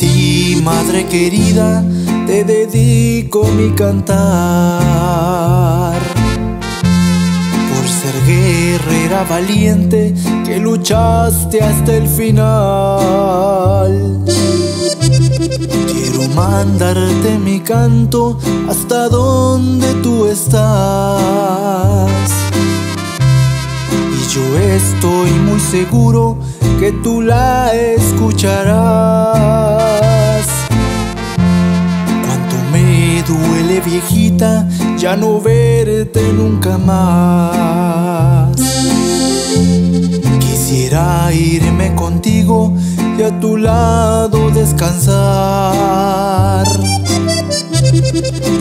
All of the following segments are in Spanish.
ti, madre querida, te dedico mi cantar. Por ser guerrera valiente que luchaste hasta el final. Quiero mandarte mi canto hasta donde tú estás. Y yo estoy muy seguro que tú la escucharás. Cuánto me duele viejita ya no verte nunca más. Quisiera irme contigo y a tu lado descansar.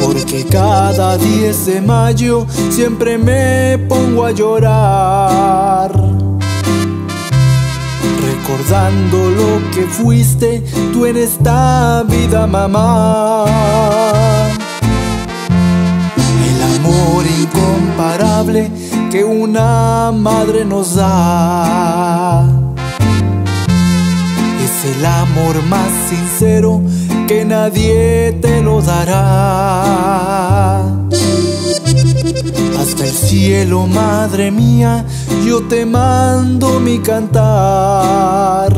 Porque cada 10 de mayo siempre me pongo a llorar. Recordando lo que fuiste tú en esta vida, mamá. El amor incomparable que una madre nos da. Es el amor más sincero que nadie te lo dará. Cielo, madre mía, yo te mando mi cantar.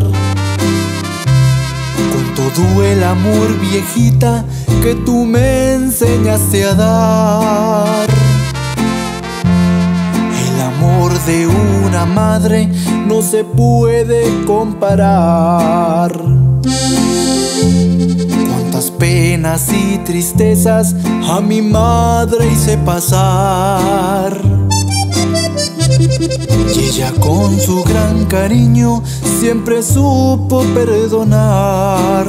Con todo el amor, viejita, que tú me enseñaste a dar. El amor de una madre no se puede comparar. Penas y tristezas a mi madre hice pasar. Y ella con su gran cariño siempre supo perdonar.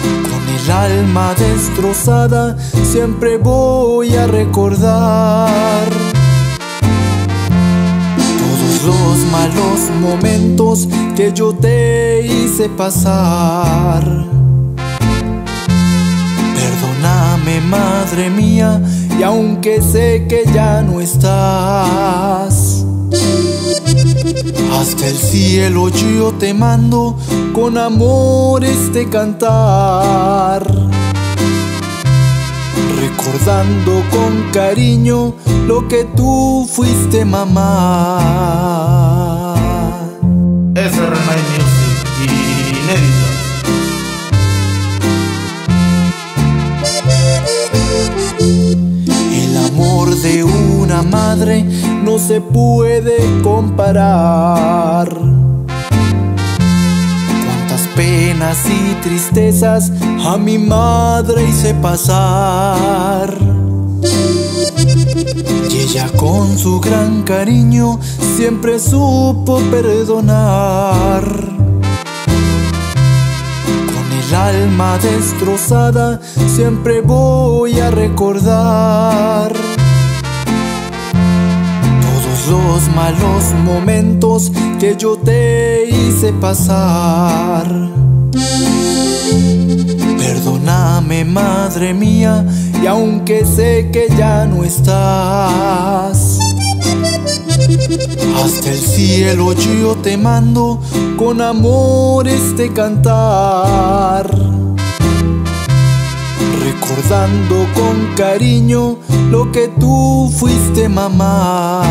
Con el alma destrozada siempre voy a recordar los malos momentos que yo te hice pasar. Perdóname, madre mía, y aunque sé que ya no estás, hasta el cielo yo te mando con amor este cantar. Recordando con cariño lo que tú fuiste mamá. Music inédito. El amor de una madre no se puede comparar. Penas y tristezas a mi madre hice pasar. Y ella con su gran cariño siempre supo perdonar. Con el alma destrozada siempre voy a recordar todos los malos momentos que yo te hice pasar. Madre mía, y aunque sé que ya no estás, hasta el cielo yo te mando con amor este cantar. Recordando con cariño lo que tú fuiste mamá.